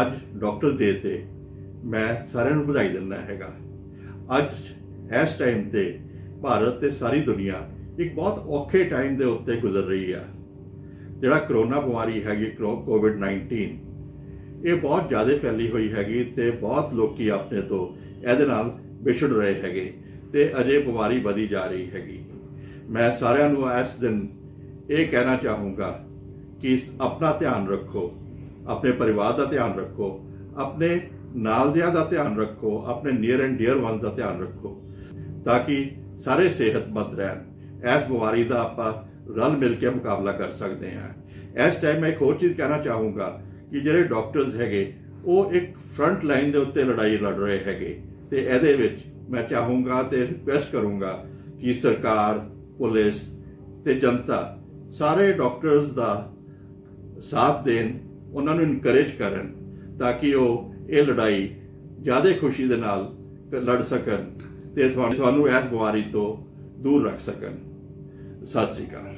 ਅੱਜ ਡਾਕਟਰ ਡੇ ਤੇ ਮੈਂ ਸਾਰਿਆਂ ਨੂੰ ਵਧਾਈ ਦਿੰਦਾ ਹੈਗਾ। ਅੱਜ ਇਸ ਟਾਈਮ ਤੇ ਭਾਰਤ ਤੇ ਸਾਰੀ ਦੁਨੀਆ ਇੱਕ ਬਹੁਤ ਔਖੇ ਟਾਈਮ ਦੇ ਉੱਤੇ ਗੁਜ਼ਰ ਰਹੀ ਆ। ਜਿਹੜਾ ਕਰੋਨਾ ਬਿਮਾਰੀ ਹੈਗੀ ਕੋਵਿਡ 19 ਇਹ ਬਹੁਤ ਜ਼ਿਆਦਾ ਫੈਲੀ ਹੋਈ ਹੈਗੀ ਤੇ ਬਹੁਤ ਲੋਕੀ ਆਪਣੇ ਤੋਂ ਇਹਦੇ ਨਾਲ ਵਿਛੜ ਰਹੇ ਹੈਗੇ ਤੇ ਅਜੇ ਬਿਮਾਰੀ ਵਧੀ ਜਾ ਰਹੀ ਹੈਗੀ। ਮੈਂ ਸਾਰਿਆਂ ਨੂੰ ਇਸ ਦਿਨ ਇਹ ਕਹਿਣਾ ਚਾਹੂੰਗਾ ਕਿ ਆਪਣਾ ਧਿਆਨ ਰੱਖੋ। ਆਪਣੇ ਪਰਿਵਾਰ ਦਾ ਧਿਆਨ ਰੱਖੋ, ਆਪਣੇ ਨਾਲਦਿਆਂ ਦਾ ਧਿਆਨ ਰੱਖੋ, ਆਪਣੇ ਨੀਅਰ ਐਂਡ ਡੀਅਰ ਵਨਸ ਦਾ ਧਿਆਨ ਰੱਖੋ, ਤਾਂ ਕਿ ਸਾਰੇ ਸਿਹਤਮੰਦ ਰਹਿਣ। ਇਸ ਬਿਮਾਰੀ ਦਾ ਆਪਾਂ ਰਲ ਮਿਲ ਕੇ ਮੁਕਾਬਲਾ ਕਰ ਸਕਦੇ ਹਾਂ। ਇਸ ਟਾਈਮ ਮੈਂ ਇੱਕ ਹੋਰ ਚੀਜ਼ ਕਹਿਣਾ ਚਾਹੂੰਗਾ ਕਿ ਜਿਹੜੇ ਡਾਕਟਰਸ ਹੈਗੇ, ਉਹ ਇੱਕ ਫਰੰਟ ਲਾਈਨ ਦੇ ਉੱਤੇ ਲੜਾਈ ਲੜ ਰਹੇ ਹੈਗੇ, ਤੇ ਇਹਦੇ ਵਿੱਚ ਮੈਂ ਚਾਹੂੰਗਾ ਤੇ ਰਿਕੁਐਸਟ ਕਰੂੰਗਾ ਕਿ ਸਰਕਾਰ, ਪੁਲਿਸ ਤੇ ਜਨਤਾ ਸਾਰੇ ਡਾਕਟਰਸ ਦਾ ਸਾਥ ਦੇਣ ਉਹਨਾਂ ਨੂੰ ਇਨਕਰੇਜ ਕਰਨ ਤਾਂ ਕਿ ਉਹ ਇਹ ਲੜਾਈ ਜ਼ਿਆਦਾ ਖੁਸ਼ੀ ਦੇ ਨਾਲ ਲੜ ਸਕਣ ਤੇ ਤੁਹਾਨੂੰ ਇਸ ਬਿਮਾਰੀ ਤੋਂ ਦੂਰ ਰੱਖ ਸਕਣ। ਸਤਿ ਸ੍ਰੀ ਅਕਾਲ।